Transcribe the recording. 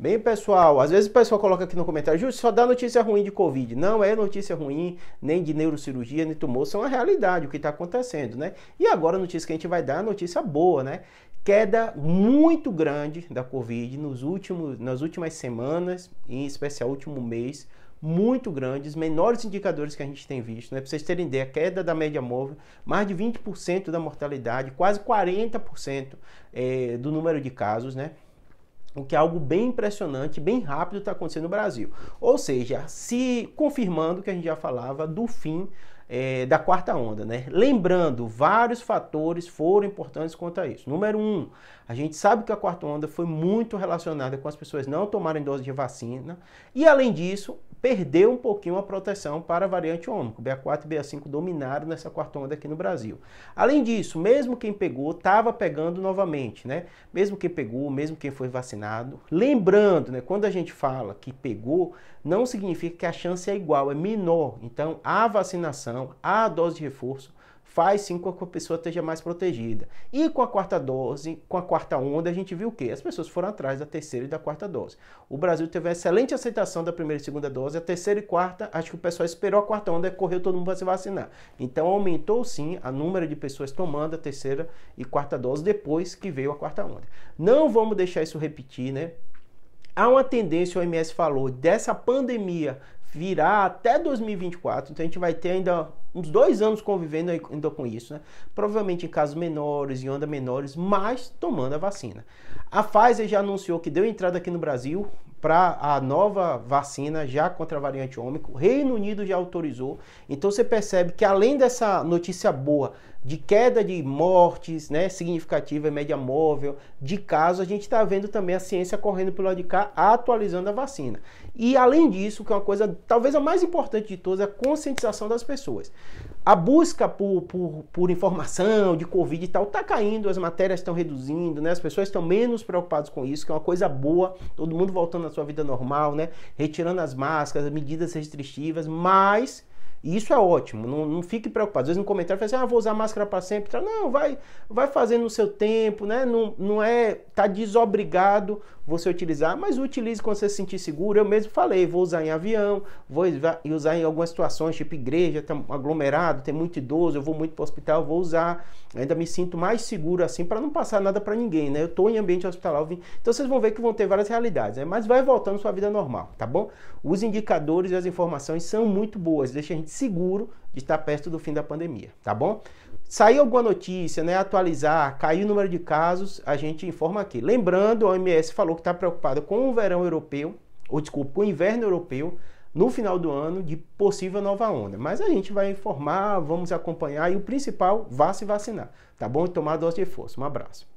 Bem, pessoal, às vezes o pessoal coloca aqui no comentário, Justo, só dá notícia ruim de Covid. Não é notícia ruim, nem de neurocirurgia, nem tumor, são a realidade, o que está acontecendo, né? E agora a notícia que a gente vai dar é notícia boa, né? Queda muito grande da Covid nos últimos, nas últimas semanas, em especial último mês, muito grandes, menores indicadores que a gente tem visto, né? Para vocês terem ideia, queda da média móvel, mais de 20% da mortalidade, quase 40% é, do número de casos, né? O que é algo bem impressionante, bem rápido está acontecendo no Brasil. Ou seja, se confirmando que a gente já falava do fim é, da quarta onda, né? Lembrando, vários fatores foram importantes quanto a isso. Número um, a gente sabe que a quarta onda foi muito relacionada com as pessoas não tomarem dose de vacina e, além disso, perdeu um pouquinho a proteção para a variante Ômicron. BA4 e BA5 dominaram nessa quarta onda aqui no Brasil. Além disso, mesmo quem pegou, estava pegando novamente, né? Mesmo quem pegou, mesmo quem foi vacinado. Lembrando, né, quando a gente fala que pegou, não significa que a chance é igual, é menor. Então, a vacinação, a dose de reforço, faz sim com que a pessoa esteja mais protegida. E com a quarta dose, com a quarta onda, a gente viu o quê? As pessoas foram atrás da terceira e da quarta dose. O Brasil teve uma excelente aceitação da primeira e segunda dose, a terceira e quarta, acho que o pessoal esperou a quarta onda e correu todo mundo para se vacinar. Então aumentou sim a número de pessoas tomando a terceira e quarta dose depois que veio a quarta onda. Não vamos deixar isso repetir, né? Há uma tendência, o OMS falou, dessa pandemia virar até 2024, então a gente vai ter ainda uns dois anos convivendo ainda com isso, né? Provavelmente em casos menores, em onda menores, mas tomando a vacina. A Pfizer já anunciou que deu entrada aqui no Brasil para a nova vacina já contra a variante Ômicron. O Reino Unido já autorizou. Então você percebe que além dessa notícia boa de queda de mortes, né, significativa em média móvel, de casos, a gente está vendo também a ciência correndo pelo lado de cá, atualizando a vacina. E além disso, que é uma coisa talvez a mais importante de todas, é a conscientização das pessoas. A busca por, por, por informação de Covid e tal está caindo, as matérias estão reduzindo, né? as pessoas estão menos preocupadas com isso, que é uma coisa boa, todo mundo voltando sua vida normal, né? retirando as máscaras, as medidas restritivas, mas e isso é ótimo, não, não fique preocupado. Às vezes no comentário fala assim, ah, vou usar máscara para sempre. Não, vai, vai fazendo no seu tempo, né? Não, não é, tá desobrigado você utilizar, mas utilize quando você se sentir seguro. Eu mesmo falei, vou usar em avião, vou usar em algumas situações, tipo igreja, tem aglomerado, tem muito idoso, eu vou muito para o hospital, vou usar. Ainda me sinto mais seguro assim para não passar nada para ninguém, né? Eu estou em ambiente hospitalar, então vocês vão ver que vão ter várias realidades, né? Mas vai voltando sua vida normal, tá bom? Os indicadores e as informações são muito boas, deixa a gente seguro de estar perto do fim da pandemia, tá bom? Saiu alguma notícia, né, atualizar, caiu o número de casos, a gente informa aqui. Lembrando, a OMS falou que está preocupada com o verão europeu, ou desculpa, com o inverno europeu, no final do ano, de possível nova onda. Mas a gente vai informar, vamos acompanhar e o principal, vá se vacinar, tá bom? E tomar a dose de reforço. Um abraço.